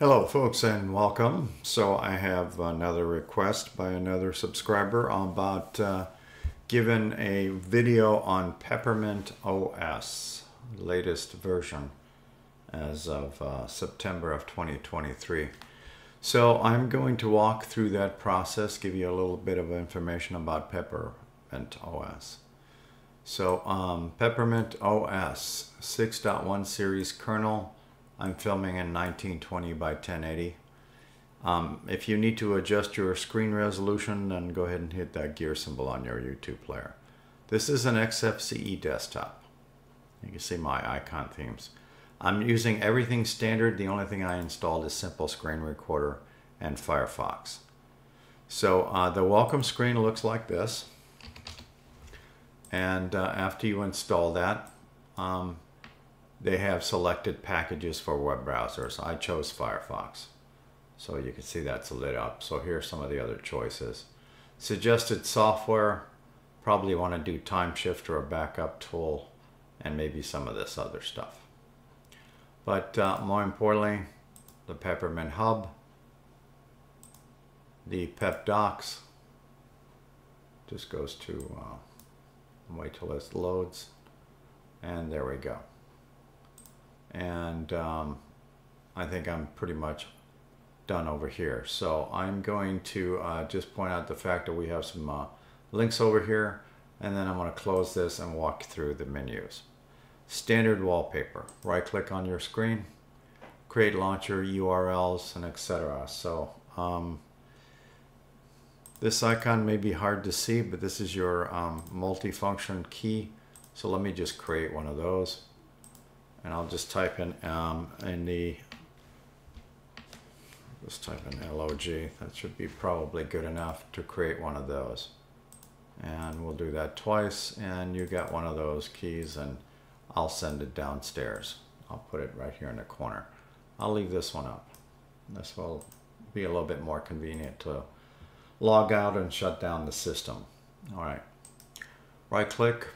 Hello folks and welcome. So I have another request by another subscriber about uh, giving a video on Peppermint OS, latest version as of uh, September of 2023. So I'm going to walk through that process, give you a little bit of information about Peppermint OS. So um, Peppermint OS 6.1 series kernel I'm filming in 1920 by 1080. Um, if you need to adjust your screen resolution, then go ahead and hit that gear symbol on your YouTube player. This is an XFCE desktop. You can see my icon themes. I'm using everything standard. The only thing I installed is Simple Screen Recorder and Firefox. So uh, the welcome screen looks like this. And uh, after you install that, um, they have selected packages for web browsers. I chose Firefox. So you can see that's lit up. So here's some of the other choices. Suggested software, probably want to do Timeshift or a backup tool and maybe some of this other stuff. But uh, more importantly, the Peppermint Hub, the Pep Docs, just goes to, uh, wait till this loads, and there we go and um, I think I'm pretty much done over here. So I'm going to uh, just point out the fact that we have some uh, links over here and then I'm going to close this and walk through the menus. Standard wallpaper, right click on your screen, create launcher, URLs, and etc. So um, this icon may be hard to see, but this is your um, multifunction key. So let me just create one of those and I'll just type in um, in the just type in log that should be probably good enough to create one of those. And we'll do that twice and you got one of those keys and I'll send it downstairs. I'll put it right here in the corner. I'll leave this one up. This will be a little bit more convenient to log out and shut down the system. All right. Right click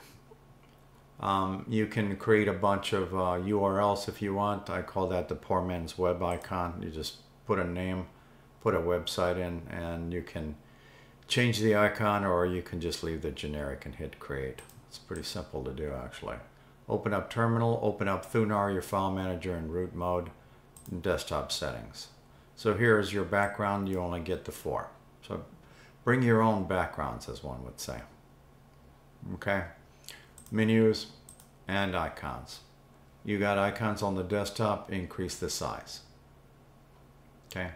um, you can create a bunch of uh, URLs if you want. I call that the poor man's web icon. You just put a name, put a website in, and you can change the icon or you can just leave the generic and hit create. It's pretty simple to do actually. Open up terminal, open up Thunar, your file manager in root mode, desktop settings. So here is your background, you only get the four. So bring your own backgrounds as one would say. Okay menus, and icons. You got icons on the desktop, increase the size. Okay.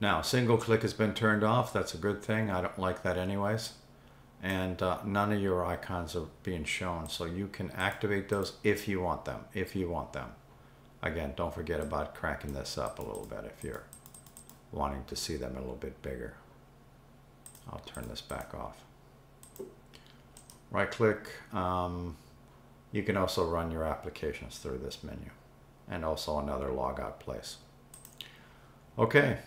Now, single click has been turned off. That's a good thing. I don't like that anyways. And uh, none of your icons are being shown. So you can activate those if you want them, if you want them. Again, don't forget about cracking this up a little bit if you're wanting to see them a little bit bigger. I'll turn this back off right click. Um, you can also run your applications through this menu and also another logout place. Okay,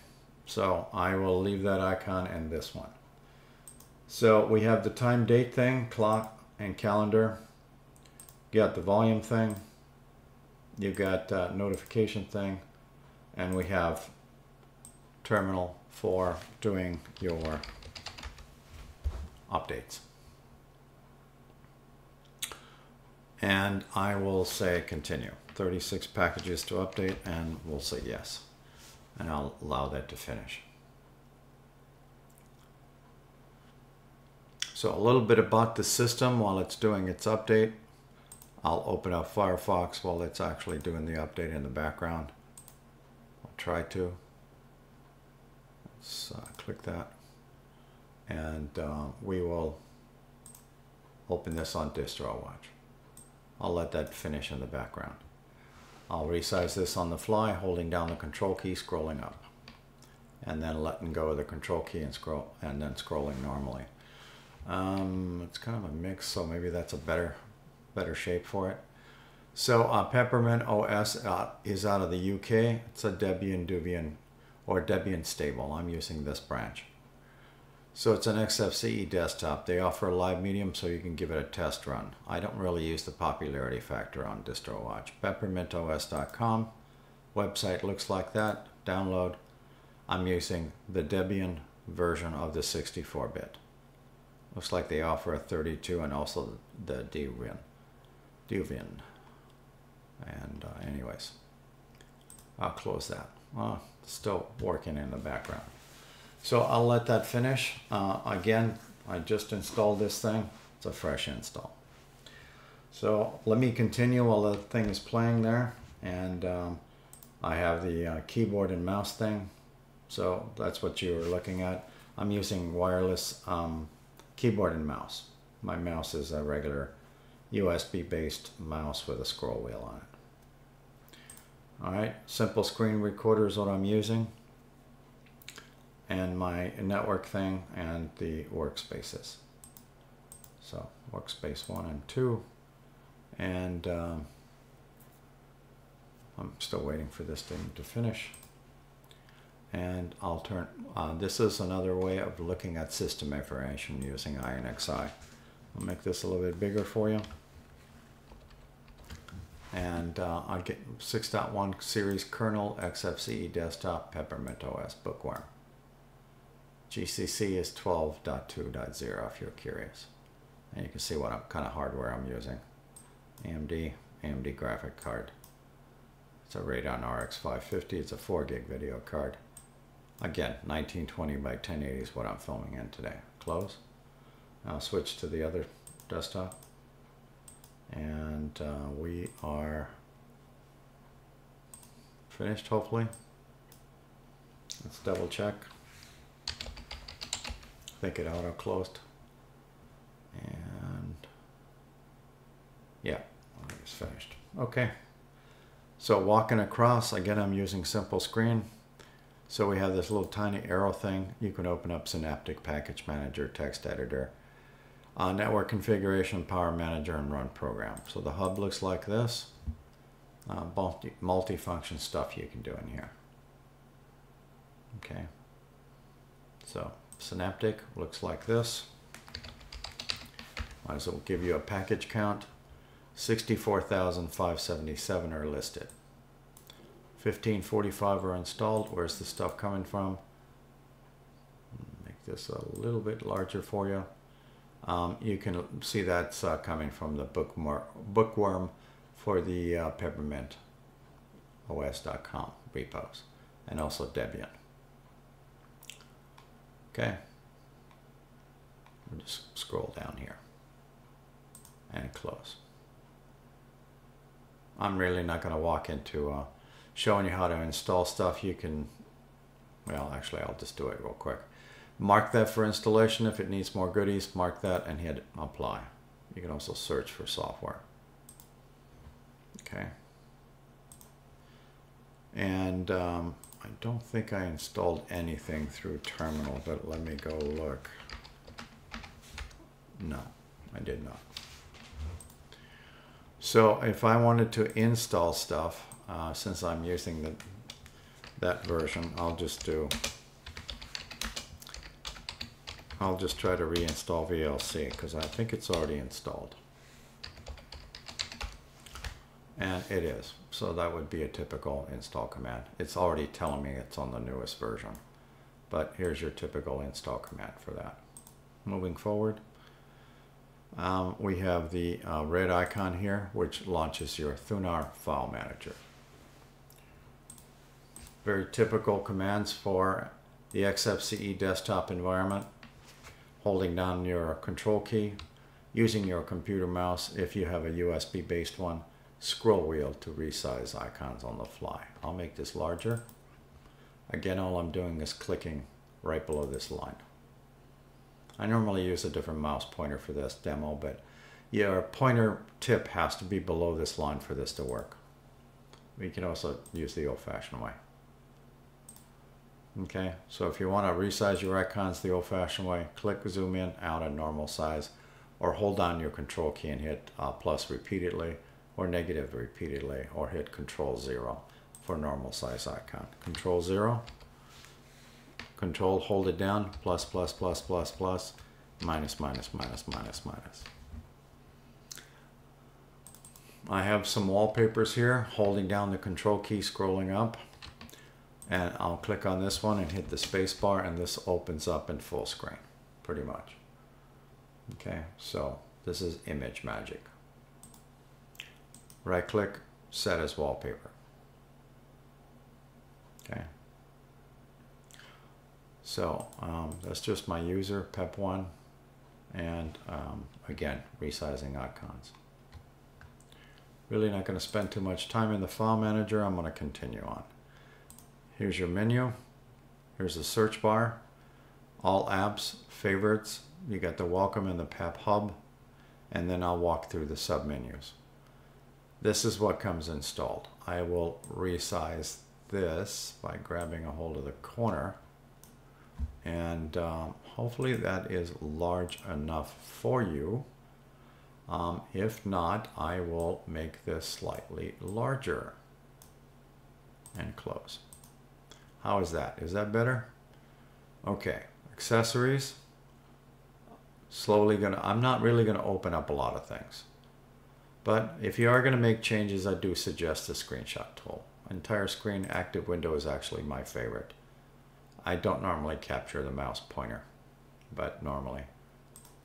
so I will leave that icon and this one. So we have the time date thing, clock and calendar. You got the volume thing. You got uh, notification thing. And we have terminal for doing your updates. And I will say continue. 36 packages to update and we'll say yes. And I'll allow that to finish. So a little bit about the system while it's doing its update. I'll open up Firefox while it's actually doing the update in the background. I'll try to. Let's uh, click that. And uh, we will open this on DistroWatch. I'll let that finish in the background. I'll resize this on the fly, holding down the control key, scrolling up. And then letting go of the control key and scroll and then scrolling normally. Um, it's kind of a mix, so maybe that's a better better shape for it. So uh, Peppermint OS uh, is out of the UK. It's a Debian Debian or Debian stable. I'm using this branch. So it's an XFCE desktop. They offer a live medium so you can give it a test run. I don't really use the popularity factor on DistroWatch. PeppermintOS.com. Website looks like that. download, I'm using the Debian version of the 64-bit. Looks like they offer a 32 and also the Debian. Debian. And uh, anyways, I'll close that. Oh, still working in the background. So I'll let that finish. Uh, again, I just installed this thing. It's a fresh install. So let me continue while the thing is playing there. And um, I have the uh, keyboard and mouse thing. So that's what you were looking at. I'm using wireless um, keyboard and mouse. My mouse is a regular USB based mouse with a scroll wheel on it. Alright, simple screen recorder is what I'm using. And my network thing and the workspaces. So workspace one and two. And um, I'm still waiting for this thing to finish. And I'll turn, uh, this is another way of looking at system information using INXI. I'll make this a little bit bigger for you. And uh, I'll get 6.1 series kernel, XFCE desktop, Peppermint OS, Bookworm. GCC is 12.2.0 if you're curious. And you can see what kind of hardware I'm using. AMD, AMD graphic card. It's a Radeon RX 550. It's a 4 gig video card. Again, 1920 by 1080 is what I'm filming in today. Close. I'll switch to the other desktop. And uh, we are finished, hopefully. Let's double check. Think it auto closed. And yeah, it's finished. Okay. So walking across, again, I'm using simple screen. So we have this little tiny arrow thing. You can open up Synaptic Package Manager, text editor, uh, network configuration, power manager, and run program. So the hub looks like this. Uh, multi multi-function stuff you can do in here. Okay. So Synaptic looks like this. Might as well give you a package count. 64,577 are listed. 1545 are installed. Where's the stuff coming from? Make this a little bit larger for you. Um, you can see that's uh, coming from the bookworm, bookworm for the uh, peppermint os.com repos and also Debian. Okay. We'll just scroll down here and close. I'm really not going to walk into uh, showing you how to install stuff. You can, well, actually, I'll just do it real quick. Mark that for installation. If it needs more goodies, mark that and hit apply. You can also search for software. Okay. And um, I don't think I installed anything through terminal, but let me go look. No, I did not. So if I wanted to install stuff, uh, since I'm using the, that version, I'll just do, I'll just try to reinstall VLC because I think it's already installed. And it is. So that would be a typical install command. It's already telling me it's on the newest version. But here's your typical install command for that. Moving forward. Um, we have the uh, red icon here, which launches your Thunar file manager. Very typical commands for the XFCE desktop environment. Holding down your control key, using your computer mouse if you have a USB based one, scroll wheel to resize icons on the fly. I'll make this larger. Again, all I'm doing is clicking right below this line. I normally use a different mouse pointer for this demo, but your pointer tip has to be below this line for this to work. We can also use the old-fashioned way. Okay, so if you want to resize your icons the old-fashioned way, click zoom in out a normal size, or hold down your control key and hit uh, plus repeatedly, or negative repeatedly, or hit control zero for normal size icon. Control zero Control, hold it down, plus, plus, plus, plus, plus, minus, minus, minus, minus, minus. I have some wallpapers here, holding down the control key, scrolling up. and I'll click on this one and hit the space bar and this opens up in full screen pretty much okay so this is ImageMagick right click set as wallpaper. Okay. So um, that's just my user pep1 and um, again resizing icons. Really not going to spend too much time in the file manager I'm going to continue on. Here's your menu. Here's the search bar. All apps favorites you got the welcome and the pep hub and then I'll walk through the submenus this is what comes installed. I will resize this by grabbing a hold of the corner. And um, hopefully that is large enough for you. Um, if not I will make this slightly larger and close. How is that? Is that better? Okay accessories. Slowly gonna I'm not really gonna open up a lot of things but if you are going to make changes I do suggest the screenshot tool entire screen active window is actually my favorite I don't normally capture the mouse pointer, but normally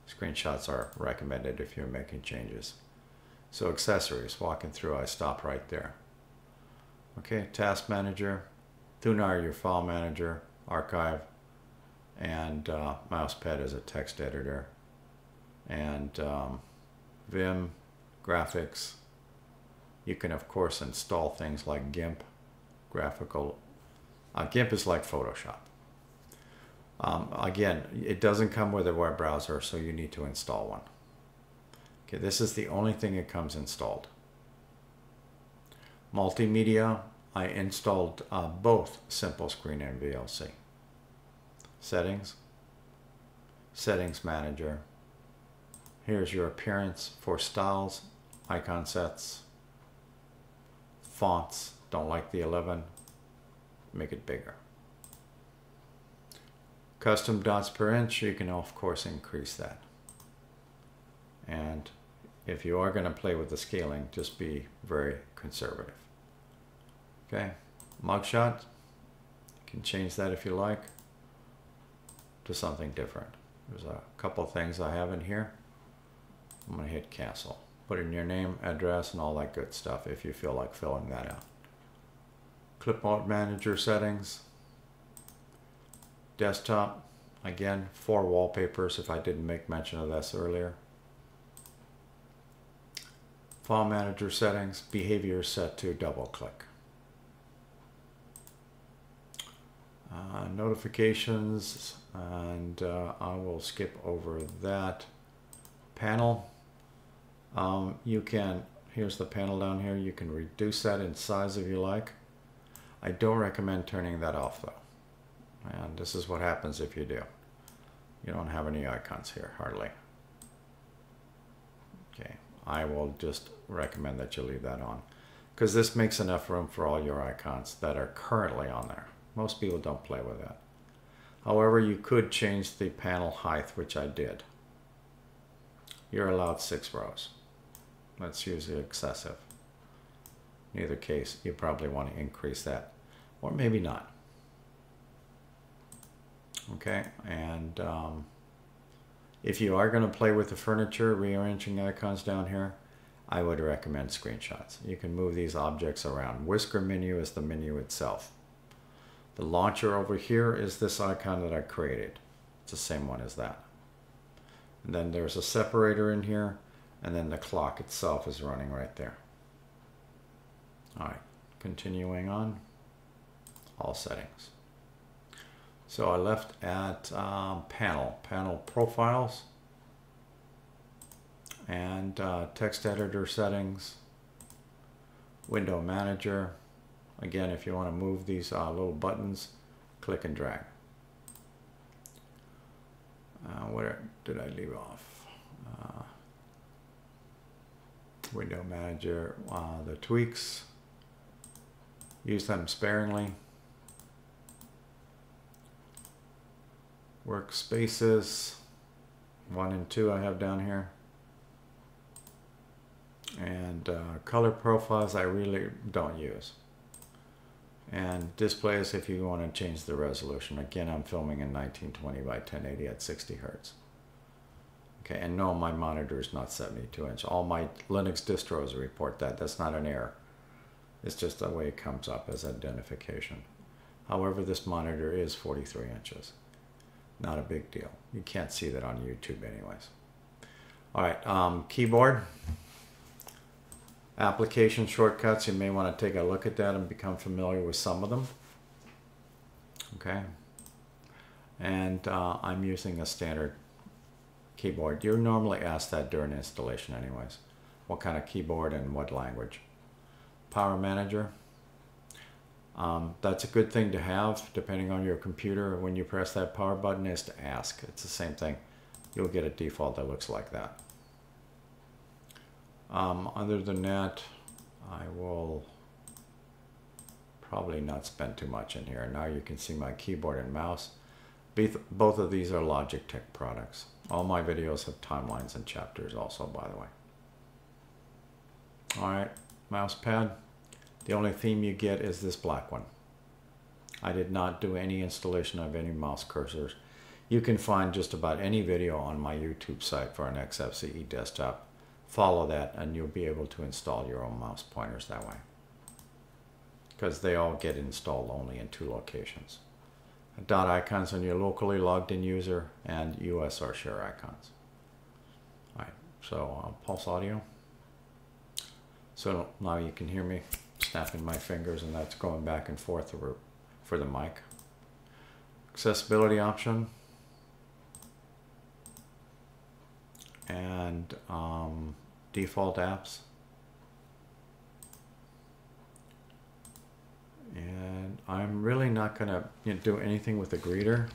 screenshots are recommended if you're making changes. So accessories, walking through, I stop right there. Okay, task manager, Thunar your file manager, archive, and uh, mousepad as a text editor, and um, Vim, graphics. You can of course install things like GIMP, graphical. Uh, GIMP is like Photoshop. Um, again, it doesn't come with a web browser, so you need to install one. Okay, this is the only thing it comes installed. Multimedia, I installed uh, both Simple Screen and VLC. Settings, Settings Manager. Here's your appearance for styles, icon sets, fonts, don't like the 11, make it bigger. Custom dots per inch, you can of course increase that. And if you are going to play with the scaling, just be very conservative. Okay, mugshot, you can change that if you like to something different. There's a couple things I have in here. I'm going to hit cancel. Put in your name, address, and all that good stuff if you feel like filling that out. Clipboard manager settings, desktop again four wallpapers if I didn't make mention of this earlier. File manager settings behavior set to double click. Uh, notifications and uh, I will skip over that panel um, you can here's the panel down here you can reduce that in size if you like I don't recommend turning that off though and this is what happens if you do. You don't have any icons here, hardly. Okay, I will just recommend that you leave that on. Because this makes enough room for all your icons that are currently on there. Most people don't play with that. However, you could change the panel height, which I did. You're allowed six rows. That's usually excessive. In either case, you probably want to increase that. Or maybe not. Okay and um, if you are going to play with the furniture rearranging icons down here I would recommend screenshots. You can move these objects around. Whisker menu is the menu itself. The launcher over here is this icon that I created. It's the same one as that. And then there's a separator in here and then the clock itself is running right there all right continuing on all settings so I left at um, panel, panel profiles, and uh, text editor settings, window manager. Again, if you want to move these uh, little buttons, click and drag. Uh, where did I leave off? Uh, window manager, uh, the tweaks, use them sparingly. workspaces one and two I have down here and uh, color profiles I really don't use And displays if you want to change the resolution. Again, I'm filming in 1920 by 1080 at 60 hertz. Okay, and no, my monitor is not 72 inch. All my Linux distros report that. That's not an error. It's just the way it comes up as identification. However, this monitor is 43 inches. Not a big deal. You can't see that on YouTube anyways. All right, um, keyboard. Application shortcuts, you may want to take a look at that and become familiar with some of them. Okay. And uh, I'm using a standard keyboard. You're normally asked that during installation anyways. What kind of keyboard and what language. Power Manager. Um, that's a good thing to have depending on your computer. When you press that power button is to ask. It's the same thing. You'll get a default that looks like that. Um, other than that, I will probably not spend too much in here. Now you can see my keyboard and mouse. Both of these are Logitech products. All my videos have timelines and chapters also, by the way. All right, mouse pad. The only theme you get is this black one. I did not do any installation of any mouse cursors. You can find just about any video on my YouTube site for an XFCE desktop. Follow that and you'll be able to install your own mouse pointers that way. Because they all get installed only in two locations. Dot icons on your locally logged in user and USR share icons. All right, so uh, pulse audio. So now you can hear me snapping my fingers and that's going back and forth for the mic. Accessibility option. And um, default apps. And I'm really not going to you know, do anything with the greeter.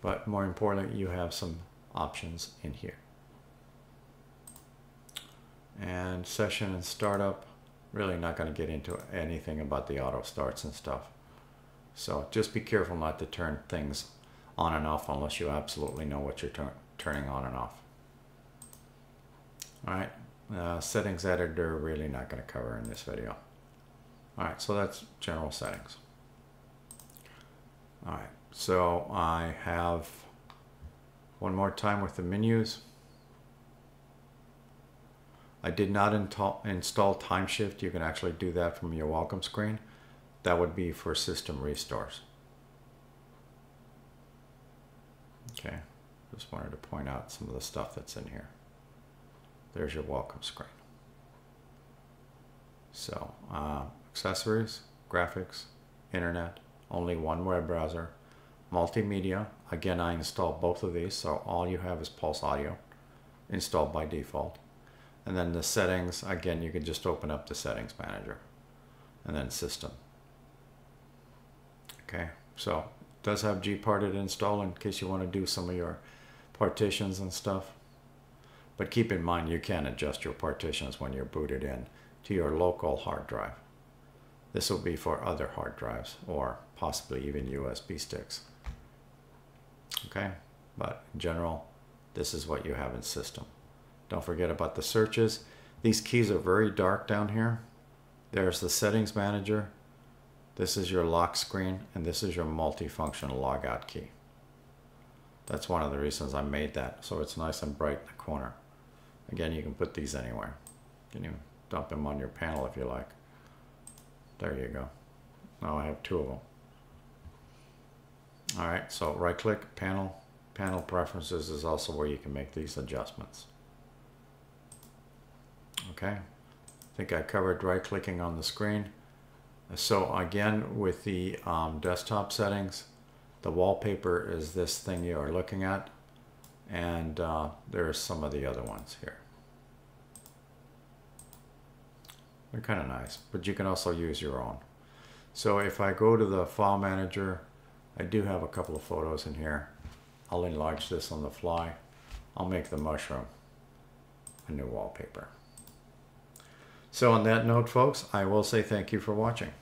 But more importantly, you have some options in here. And session and startup really not going to get into anything about the auto starts and stuff. So just be careful not to turn things on and off unless you absolutely know what you're turning on and off. All right, uh, settings editor really not going to cover in this video. All right, so that's general settings. All right, so I have one more time with the menus. I did not install Timeshift. You can actually do that from your welcome screen. That would be for system restores. Okay, just wanted to point out some of the stuff that's in here. There's your welcome screen. So, uh, accessories, graphics, internet, only one web browser, multimedia. Again, I installed both of these, so all you have is Pulse Audio installed by default. And then the settings, again, you can just open up the settings manager and then system. Okay, so it does have gparted installed in case you want to do some of your partitions and stuff. But keep in mind you can adjust your partitions when you're booted in to your local hard drive. This will be for other hard drives or possibly even USB sticks. Okay, but in general, this is what you have in system. Don't forget about the searches. These keys are very dark down here. There's the settings manager. This is your lock screen and this is your multifunction logout key. That's one of the reasons I made that. So it's nice and bright in the corner. Again, you can put these anywhere. You can even dump them on your panel if you like. There you go. Now I have two of them. All right, so right click, panel. Panel preferences is also where you can make these adjustments. Okay, I think I covered right clicking on the screen. So again, with the um, desktop settings, the wallpaper is this thing you are looking at. And uh, there's some of the other ones here. They're kind of nice, but you can also use your own. So if I go to the file manager, I do have a couple of photos in here. I'll enlarge this on the fly. I'll make the mushroom a new wallpaper. So on that note, folks, I will say thank you for watching.